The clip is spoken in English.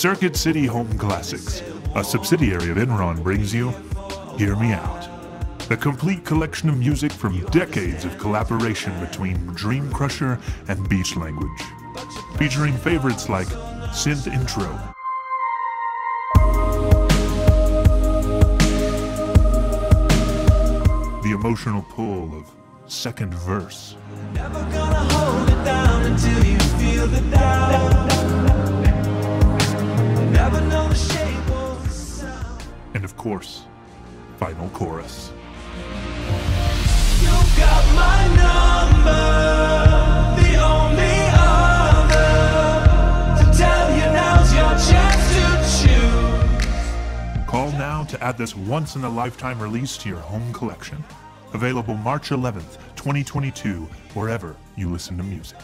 Circuit City Home Classics, a subsidiary of Enron, brings you Hear Me Out. A complete collection of music from decades of collaboration between Dream Crusher and Beach Language. Featuring favorites like Synth Intro, the emotional pull of Second Verse, and of course, Final Chorus. You got my number, the only other. To tell you now's your chance to choose. Call now to add this once in a lifetime release to your home collection. Available March 11th, 2022, wherever you listen to music.